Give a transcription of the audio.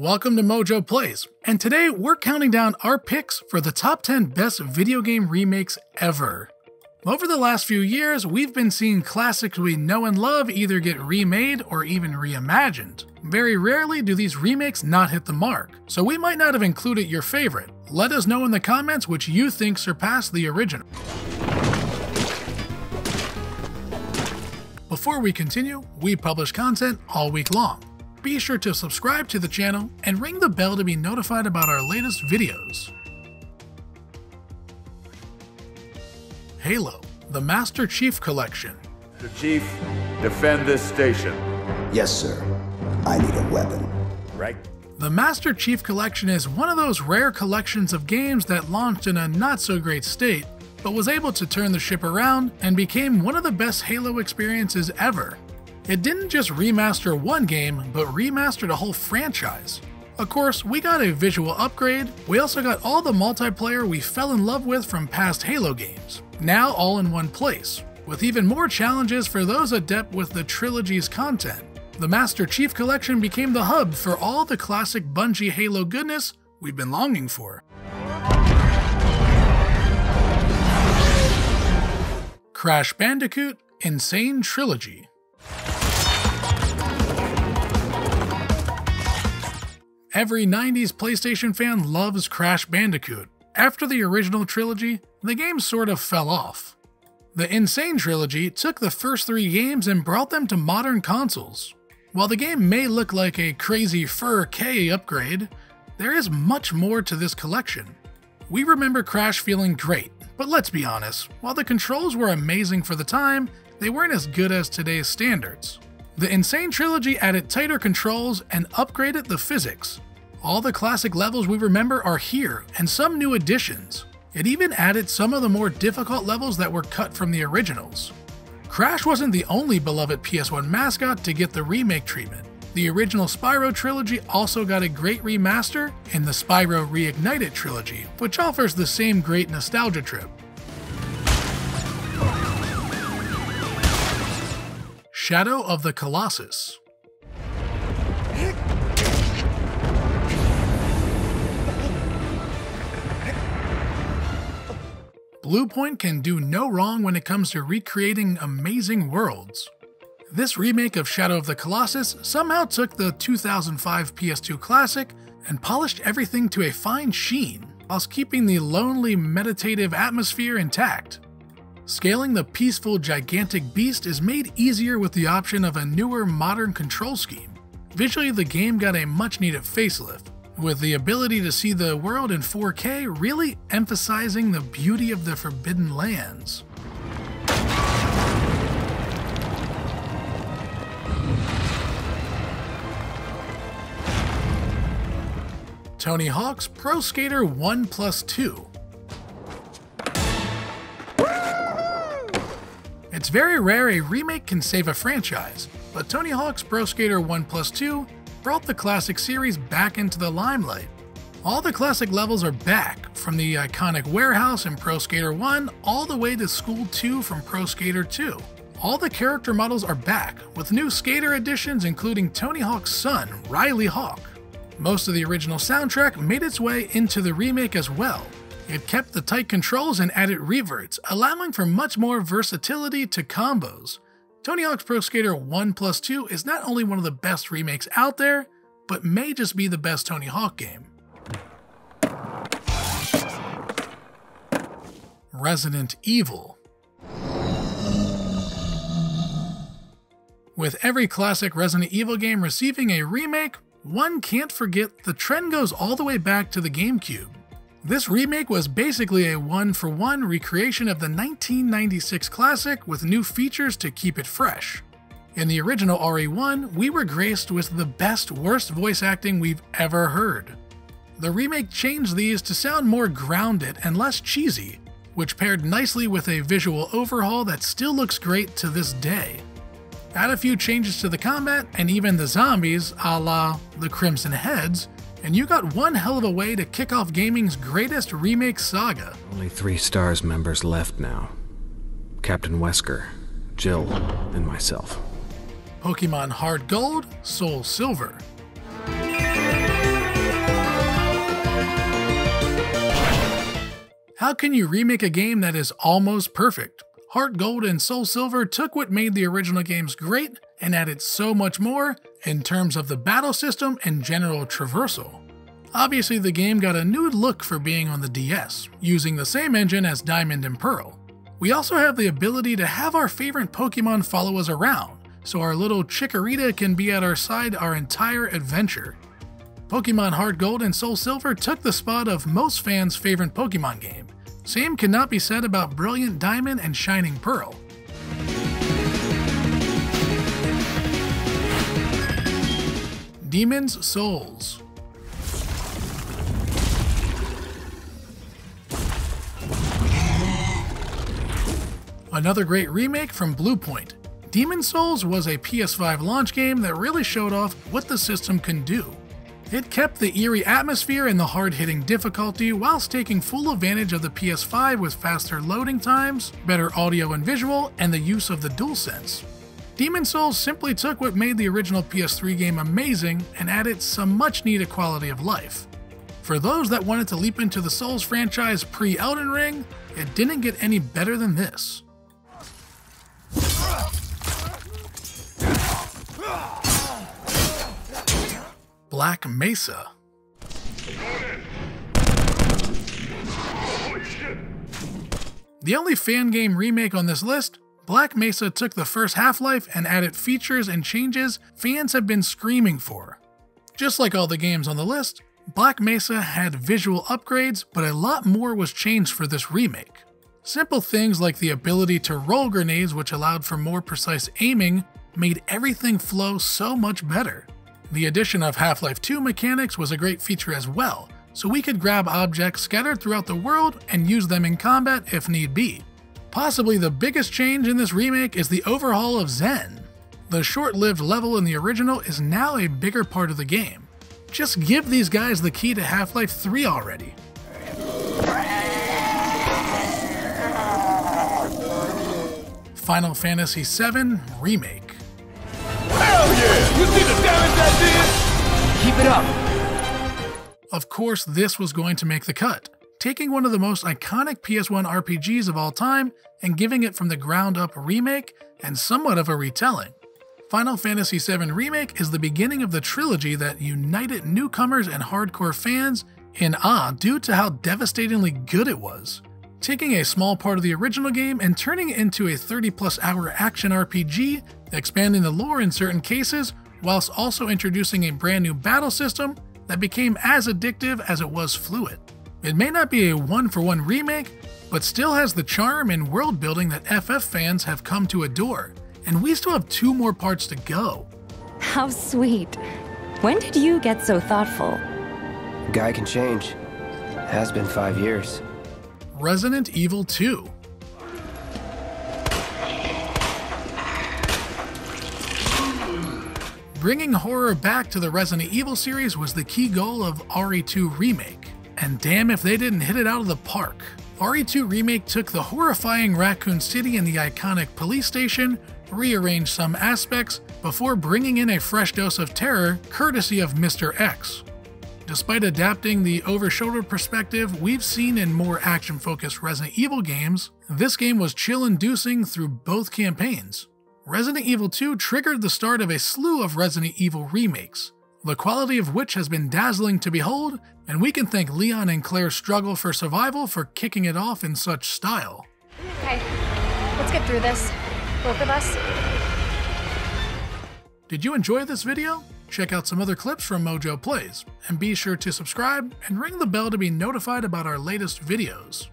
Welcome to Mojo Plays, and today we're counting down our picks for the top 10 best video game remakes ever. Over the last few years, we've been seeing classics we know and love either get remade or even reimagined. Very rarely do these remakes not hit the mark, so we might not have included your favorite. Let us know in the comments which you think surpassed the original. Before we continue, we publish content all week long. Be sure to subscribe to the channel and ring the bell to be notified about our latest videos. Halo, the Master Chief Collection. The Chief, defend this station. Yes, sir. I need a weapon. Right. The Master Chief Collection is one of those rare collections of games that launched in a not so great state, but was able to turn the ship around and became one of the best Halo experiences ever. It didn't just remaster one game, but remastered a whole franchise. Of course, we got a visual upgrade, we also got all the multiplayer we fell in love with from past Halo games, now all in one place, with even more challenges for those adept with the trilogy's content. The Master Chief Collection became the hub for all the classic Bungie Halo goodness we've been longing for. Crash Bandicoot N. Sane Trilogy Every 90s PlayStation fan loves Crash Bandicoot. After the original trilogy, the game sort of fell off. The N. Sane trilogy took the first three games and brought them to modern consoles. While the game may look like a crazy 4K upgrade, there is much more to this collection. We remember Crash feeling great, but let's be honest, while the controls were amazing for the time, they weren't as good as today's standards. The N. Sane Trilogy added tighter controls and upgraded the physics. All the classic levels we remember are here, and some new additions. It even added some of the more difficult levels that were cut from the originals. Crash wasn't the only beloved PS1 mascot to get the remake treatment. The original Spyro trilogy also got a great remaster in the Spyro Reignited trilogy, which offers the same great nostalgia trip. Shadow of the Colossus. Bluepoint can do no wrong when it comes to recreating amazing worlds. This remake of Shadow of the Colossus somehow took the 2005 PS2 classic and polished everything to a fine sheen, whilst keeping the lonely, meditative atmosphere intact. Scaling the peaceful, gigantic beast is made easier with the option of a newer, modern control scheme. Visually, the game got a much needed facelift, with the ability to see the world in 4K really emphasizing the beauty of the Forbidden Lands. Tony Hawk's Pro Skater 1 Plus 2 very rare a remake can save a franchise, but Tony Hawk's Pro Skater 1 Plus 2 brought the classic series back into the limelight. All the classic levels are back, from the iconic warehouse in Pro Skater 1 all the way to School 2 from Pro Skater 2. All the character models are back, with new skater additions including Tony Hawk's son, Riley Hawk. Most of the original soundtrack made its way into the remake as well, it kept the tight controls and added reverts, allowing for much more versatility to combos. Tony Hawk's Pro Skater 1 Plus 2 is not only one of the best remakes out there, but may just be the best Tony Hawk game. Resident Evil With every classic Resident Evil game receiving a remake, one can't forget the trend goes all the way back to the GameCube. This remake was basically a one for one recreation of the 1996 classic with new features to keep it fresh. In the original RE1, we were graced with the best worst voice acting we've ever heard. The remake changed these to sound more grounded and less cheesy, which paired nicely with a visual overhaul that still looks great to this day. Add a few changes to the combat and even the zombies, a la the Crimson Heads, and you got one hell of a way to kick off gaming's greatest remake saga. Only three STARS members left now Captain Wesker, Jill, and myself. Pokemon Heart Gold, Soul Silver. How can you remake a game that is almost perfect? Heart Gold and Soul Silver took what made the original games great and added so much more in terms of the battle system and general traversal. Obviously, the game got a new look for being on the DS, using the same engine as Diamond and Pearl. We also have the ability to have our favorite Pokemon follow us around, so our little Chikorita can be at our side our entire adventure. Pokemon Heart Gold and Soul Silver took the spot of most fans' favorite Pokemon game. Same cannot be said about Brilliant Diamond and Shining Pearl. Demon's Souls Another great remake from Bluepoint. Demon's Souls was a PS5 launch game that really showed off what the system can do. It kept the eerie atmosphere and the hard hitting difficulty whilst taking full advantage of the PS5 with faster loading times, better audio and visual, and the use of the DualSense. Demon Souls simply took what made the original PS3 game amazing and added some much needed quality of life. For those that wanted to leap into the Souls franchise pre Elden Ring, it didn't get any better than this. Black Mesa. The only fan game remake on this list, Black Mesa took the first Half Life and added features and changes fans have been screaming for. Just like all the games on the list, Black Mesa had visual upgrades, but a lot more was changed for this remake. Simple things like the ability to roll grenades, which allowed for more precise aiming, made everything flow so much better. The addition of Half Life 2 mechanics was a great feature as well, so we could grab objects scattered throughout the world and use them in combat if need be. Possibly the biggest change in this remake is the overhaul of Xen. The short lived level in the original is now a bigger part of the game. Just give these guys the key to Half Life 3 already. Final Fantasy VII Remake. Hell yeah! You see the damage that did? Keep it up. Of course, this was going to make the cut, taking one of the most iconic PS1 RPGs of all time and giving it from the ground up remake and somewhat of a retelling. Final Fantasy VII Remake is the beginning of the trilogy that united newcomers and hardcore fans in awe due to how devastatingly good it was. Taking a small part of the original game and turning it into a 30 plus hour action RPG, expanding the lore in certain cases, whilst also introducing a brand new battle system that became as addictive as it was fluid. It may not be a one for one remake, but still has the charm and world building that FF fans have come to adore, and we still have two more parts to go. How sweet. When did you get so thoughtful? Guy can change. Has been five years. Resident Evil 2 Bringing horror back to the Resident Evil series was the key goal of RE2 Remake, and damn if they didn't hit it out of the park. RE2 Remake took the horrifying Raccoon City and the iconic police station, rearranged some aspects, before bringing in a fresh dose of terror courtesy of Mr. X. Despite adapting the over shoulder perspective we've seen in more action focused Resident Evil games, this game was chill inducing through both campaigns. Resident Evil 2 triggered the start of a slew of Resident Evil remakes, the quality of which has been dazzling to behold, and we can thank Leon and Claire's struggle for survival for kicking it off in such style. Okay, let's get through this. Both of us. Did you enjoy this video? Check out some other clips from Mojo Plays, and be sure to subscribe and ring the bell to be notified about our latest videos.